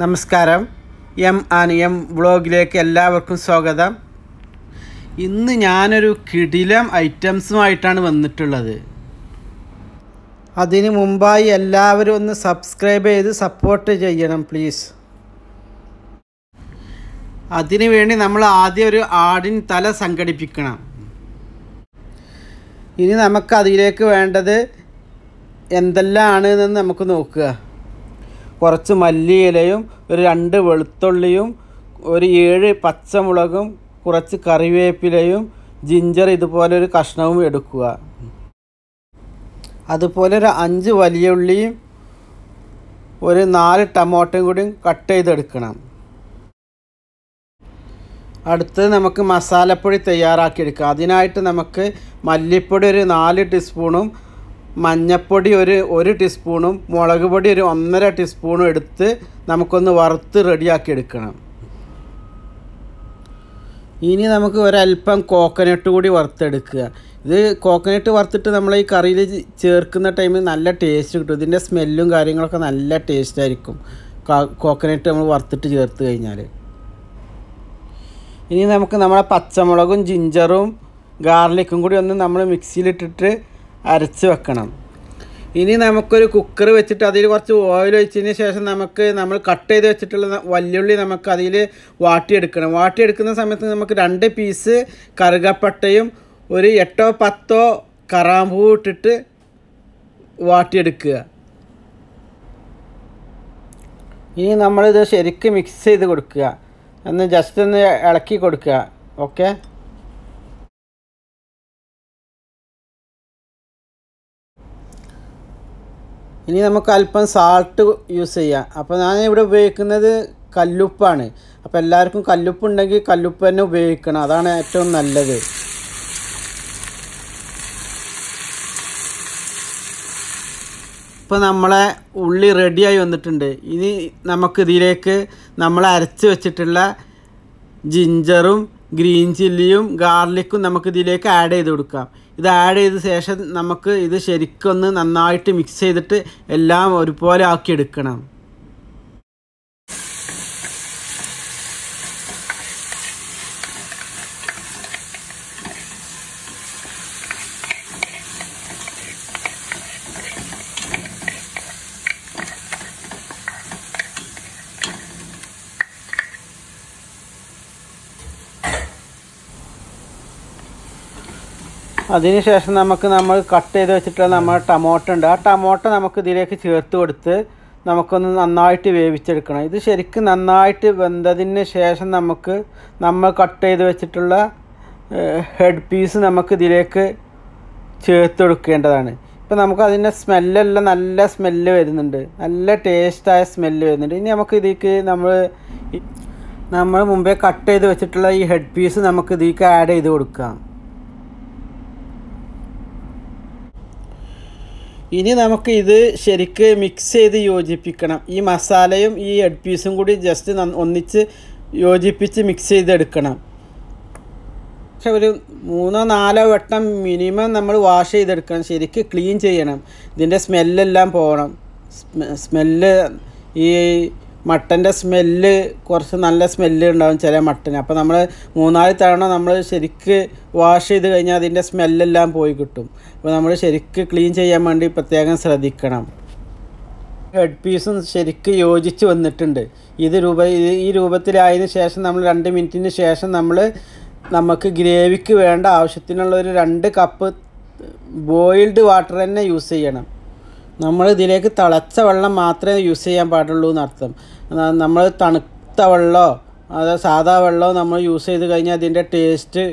നമസ്കാരം. M and M വ്ളോഗിലേക്ക് എല്ലാവർക്കും സ്വാഗതം. ഇന്ന് ഞാനൊരു കിടിലം ഐറ്റംസുമായിട്ടാണ് വന്നിട്ടുള്ളത്. അതിന് മുമ്പായി എല്ലാവരും ഒന്ന് സബ്സ്ക്രൈബ് ചെയ്ത് സപ്പോർട്ട് ചെയ്യണം പ്ലീസ്. അതിനു വേണ്ടി നമ്മൾ ആദ്യം ഒരു ആടിൻ തല സംഘടിപ്പിക്കണം. ഇനി നമുക്ക് അതിലേക്ക് വേണ്ടത് എന്തെല്ലാം ആണെന്ന് നമുക്ക് നോക്കുക. കുറച്ച് മല്ലിയിലയും ഒരു രണ്ട് വെളുത്തുള്ളിയും ഒരു ഏഴ് പച്ചമുളകും കുറച്ച് കറിവേപ്പിലയും ജിഞ്ചർ ഇതുപോലെ ഒരു കഷ്ണവും എടുക്കുക. അതുപോലെ ഒരു അഞ്ച് വലിയ ഉള്ളിയും ഒരു നാല് ടൊമാറ്റോയും കൂടി കട്ട് ചെയ്തെടുക്കണം. അടുത്തത് നമുക്ക് മസാലപ്പൊടി തയ്യാറാക്കിയെടുക്കാം. അതിനായിട്ട് നമുക്ക് മല്ലിപ്പൊടി ഒരു നാല് ടീസ്പൂണും മഞ്ഞൾപ്പൊടി ഒരു ഒരു ടീസ്പൂണും മുളക് പൊടി ഒരു ഒന്നര ടീസ്പൂണും എടുത്ത് നമുക്കൊന്ന് വറുത്ത് റെഡിയാക്കി എടുക്കണം. ഇനി നമുക്ക് ഒരല്പം കോക്കനട്ട് കൂടി വറുത്തെടുക്കുക. ഇത് കോക്കനട്ട് വറുത്തിട്ട് നമ്മൾ ഈ കറിയിൽ ചേർക്കുന്ന ടൈമിൽ നല്ല ടേസ്റ്റ് കിട്ടും. ഇതിന്റെ സ്മെല്ലും കാര്യങ്ങളൊക്കെ നല്ല ടേസ്റ്റ് ആയിരിക്കും. കോക്കനട്ട് നമ്മൾ വറുത്തിട്ട് ചേർത്ത് കഴിഞ്ഞാൽ ഇനി നമുക്ക് നമ്മളെ പച്ചമുളകും ജിഞ്ചറും ഗാർലിക്കും കൂടി ഒന്ന് നമ്മൾ മിക്സിയിലിട്ടിട്ട് അരച്ച് വെക്കണം. ഇനി നമുക്കൊരു കുക്കർ വെച്ചിട്ട് അതിൽ കുറച്ച് ഓയിൽ ഒഴിച്ചതിന് ശേഷം നമുക്ക് നമ്മൾ കട്ട് ചെയ്ത് വെച്ചിട്ടുള്ള വല്യുള്ളി നമുക്ക് അതിൽ വാട്ടിയെടുക്കണം. വാട്ടിയെടുക്കുന്ന സമയത്ത് നമുക്ക് രണ്ട് പീസ് കറുകപ്പട്ടയും ഒരു എട്ടോ പത്തോ കറാമ്പൂ ഇട്ടിട്ട് വാട്ടിയെടുക്കുക. ഇനി നമ്മളിത് ശരിക്കും മിക്സ് ചെയ്ത് കൊടുക്കുക. എന്ന് ജസ്റ്റ് ഒന്ന് ഇളക്കി കൊടുക്കുക. ഓക്കെ ഇനി നമുക്ക് അല്പം സാൾട്ട് യൂസ് ചെയ്യാം. അപ്പോൾ ഞാൻ ഇവിടെ ഉപയോഗിക്കുന്നത് കല്ലുപ്പാണ്. അപ്പോൾ എല്ലാവർക്കും കല്ലുപ്പ് ഉണ്ടെങ്കിൽ കല്ലുപ്പ് തന്നെ ഉപയോഗിക്കണം. അതാണ് ഏറ്റവും നല്ലത്. ഇപ്പോൾ നമ്മളെ ഉള്ളി റെഡിയായി വന്നിട്ടുണ്ട്. ഇനി നമുക്ക് ഇതിലേക്ക് നമ്മൾ അരച്ച് വെച്ചിട്ടുള്ള ജിഞ്ചറും ഗ്രീൻ ചില്ലിയും ഗാർലിക്കും നമുക്ക് ഇതിലേക്ക് ആഡ് ചെയ്ത് കൊടുക്കാം. ഇത് ആഡ് ചെയ്ത ശേഷം നമുക്ക് ഇത് ശരിക്കൊന്ന് നന്നായിട്ട് മിക്സ് ചെയ്തിട്ട് എല്ലാം ഒരുപോലെ ആക്കി എടുക്കണം അതിനുശേഷം നമുക്ക് നമ്മൾ കട്ട് ചെയ്ത് വെച്ചിട്ടുള്ള നമ്മുടെ ടൊമാറ്റോ ഉണ്ട്. ആ ടൊമാറ്റോ നമുക്ക് ഇതിലേക്ക് ചേർത്ത് കൊടുത്ത് നമുക്കൊന്ന് നന്നായിട്ട് വേവിച്ചെടുക്കണം. ഇത് ശരിക്കും നന്നായിട്ട് വെന്തതിന് ശേഷം നമുക്ക് നമ്മൾ കട്ട് ചെയ്ത് വെച്ചിട്ടുള്ള ഹെഡ് പീസ് നമുക്ക് ഇതിലേക്ക് ചേർത്ത് കൊടുക്കേണ്ടതാണ്. ഇപ്പം നമുക്ക് അതിന്റെ സ്മെല്ലെല്ലാം നല്ല സ്മെല്ല് വരുന്നുണ്ട്. നല്ല ടേസ്റ്റായ സ്മെല്ല് വരുന്നുണ്ട്. ഇനി നമുക്ക് ഇതിലേക്ക് നമ്മൾ നമ്മൾ മുമ്പേ കട്ട് ചെയ്ത് വെച്ചിട്ടുള്ള ഈ ഹെഡ് പീസ് നമുക്ക് ഇതിലേക്ക് ആഡ് ചെയ്ത് കൊടുക്കാം. ഇനി നമുക്ക് ഇത് ശരിക്ക് മിക്സ് ചെയ്ത് യോജിപ്പിക്കണം. ഈ മസാലയും ഈ ഹെഡ് പീസും കൂടി ജസ്റ്റ് ഒന്നിച്ച് യോജിപ്പിച്ച് മിക്സ് ചെയ്തെടുക്കണം. പക്ഷെ ഒരു മൂന്നോ നാലോ വട്ടം മിനിമം നമ്മൾ വാഷ് ചെയ്തെടുക്കണം. ശരിക്ക് ക്ലീൻ ചെയ്യണം. ഇതിന്റെ സ്മെല്ലെല്ലാം പോകണം. സ്മെല്ല് ഈ മട്ടന്റെ സ്മെല്ല് കുറച്ച് നല്ല സ്മെല്ല് ഉണ്ടാവും ചില മട്ടന്. അപ്പോൾ നമ്മൾ മൂന്നാൽ തവണ നമ്മൾ ശരിക്ക് വാഷ് ചെയ്ത് കഴിഞ്ഞാൽ അതിന്റെ സ്മെല്ലെല്ലാം പോയി കിട്ടും. അപ്പോൾ നമ്മൾ ശരിക്ക് ക്ലീൻ ചെയ്യാൻ വേണ്ടി പ്രത്യേകം ശ്രദ്ധിക്കണം. ഹെഡ് പീസും ശരിക്ക് യോജിച്ച് വന്നിട്ടുണ്ട്. ഇത് രൂപ ഈ രൂപത്തിലായതിനു ശേഷം നമ്മൾ രണ്ട് മിനിറ്റിന് ശേഷം നമ്മൾ നമുക്ക് ഗ്രേവിക്ക് വേണ്ട ആവശ്യത്തിനുള്ള ഒരു രണ്ട് കപ്പ് ബോയിൽഡ് വാട്ടർ തന്നെ യൂസ് ചെയ്യണം. നമ്മൾ ഇതിലേക്ക് തിളച്ച വെള്ളം മാത്രമേ യൂസ് ചെയ്യാൻ പാടുള്ളൂ എന്നർത്ഥം. നമ്മൾ തണുത്ത വെള്ളമോ അതോ സാധാ വെള്ളമോ നമ്മൾ യൂസ് ചെയ്ത് കഴിഞ്ഞാൽ അതിന്റെ ടേസ്റ്റ്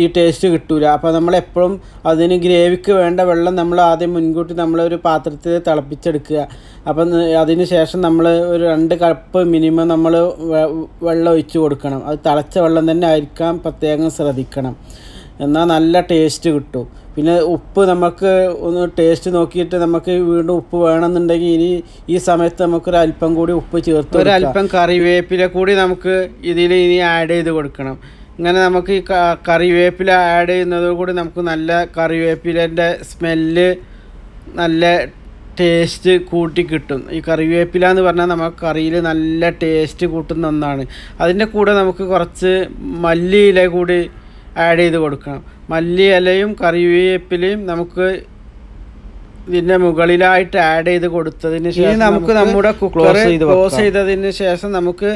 ഈ ടേസ്റ്റ് കിട്ടൂല. അപ്പോൾ നമ്മൾ എപ്പോഴും അതിന് ഗ്രേവിക്ക് വേണ്ട വെള്ളം നമ്മൾ ആദ്യം മുൻകൂട്ടി നമ്മളൊരു പാത്രത്തിൽ തിളപ്പിച്ചെടുക്കുക. അപ്പം അതിന് ശേഷം നമ്മൾ ഒരു രണ്ട് കപ്പ് മിനിമം നമ്മൾ വെള്ളം ഒഴിച്ച് കൊടുക്കണം. അത് തിളച്ച വെള്ളം തന്നെ ആയിരിക്കാൻ പ്രത്യേകം ശ്രദ്ധിക്കണം. എന്നാൽ നല്ല ടേസ്റ്റ് കിട്ടും. പിന്നെ ഉപ്പ് നമുക്ക് ഒന്ന് ടേസ്റ്റ് നോക്കിയിട്ട് നമുക്ക് വീണ്ടും ഉപ്പ് വേണമെന്നുണ്ടെങ്കിൽ ഇനി ഈ സമയത്ത് നമുക്കൊരു അല്പം കൂടി ഉപ്പ് ചേർത്ത് ഒരു അല്പം കറിവേപ്പില കൂടി നമുക്ക് ഇതിൽ ഇനി ആഡ് ചെയ്ത് കൊടുക്കണം. ഇങ്ങനെ നമുക്ക് ഈ കറിവേപ്പില ആഡ് ചെയ്യുന്നതോടുകൂടി നമുക്ക് നല്ല കറിവേപ്പിലന്റെ സ്മെല്ല് നല്ല ടേസ്റ്റ് കൂട്ടി കിട്ടും. ഈ കറിവേപ്പില എന്ന് പറഞ്ഞാൽ നമുക്ക് കറിയിൽ നല്ല ടേസ്റ്റ് കൂട്ടുന്ന ഒന്നാണ്. അതിന്റെ കൂടെ നമുക്ക് കുറച്ച് മല്ലിയില കൂടി ആഡ് ചെയ്ത് കൊടുക്കണം. മല്ലി ഇലയും കറിവേപ്പിലയും നമുക്ക് ഇതിന്റെ മുകളിലായിട്ട് ആഡ് ചെയ്ത് കൊടുത്തതിന് ശേഷം നമുക്ക് നമ്മുടെ ക്ലോസ് ചെയ്തതിന് ശേഷം നമുക്ക്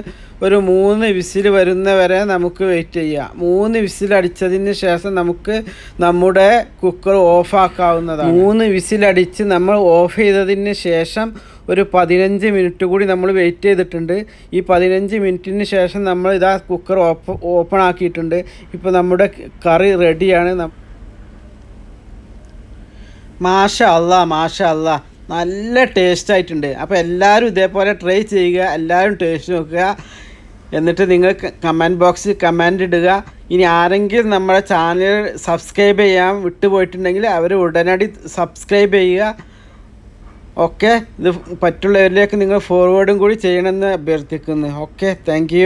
ഒരു മൂന്ന് വിസിൽ വരുന്ന വരെ നമുക്ക് വെയിറ്റ് ചെയ്യാം. മൂന്ന് വിസിൽ അടിച്ചതിന് ശേഷം നമുക്ക് നമ്മുടെ കുക്കർ ഓഫ് ആക്കാവുന്നതാണ്. മൂന്ന് വിസിൽ അടിച്ച് നമ്മൾ ഓഫ് ചെയ്തതിന് ശേഷം ഒരു പതിനഞ്ച് മിനിറ്റ് കൂടി നമ്മൾ വെയിറ്റ് ചെയ്തിട്ടുണ്ട്. ഈ പതിനഞ്ച് മിനിറ്റിന് ശേഷം നമ്മൾ ഇതാ കുക്കർ ഓപ്പൺ ഓപ്പൺ ആക്കിയിട്ടുണ്ട്. ഇപ്പോൾ നമ്മുടെ കറി റെഡിയാണ് മാഷ അല്ല മാഷ അല്ല നല്ല ടേസ്റ്റ് ആയിട്ടുണ്ട്. അപ്പോൾ എല്ലാവരും ഇതേപോലെ ട്രൈ ചെയ്യുക എല്ലാവരും ടേസ്റ്റ് നോക്കുക. എന്നിട്ട് നിങ്ങൾ കമന്റ് ബോക്സിൽ കമന്റ് ഇടുക. ഇനി ആരെങ്കിലും നമ്മുടെ ചാനൽ സബ്സ്ക്രൈബ് ചെയ്യാൻ വിട്ടുപോയിട്ടുണ്ടെങ്കിൽ അവർ ഉടനടി സബ്സ്ക്രൈബ് ചെയ്യുക. ഓക്കെ ഇത് പറ്റുള്ളവരിലേക്ക് നിങ്ങൾ ഫോർവേഡും കൂടി ചെയ്യണമെന്ന് അഭ്യർത്ഥിക്കുന്നു. Okay thank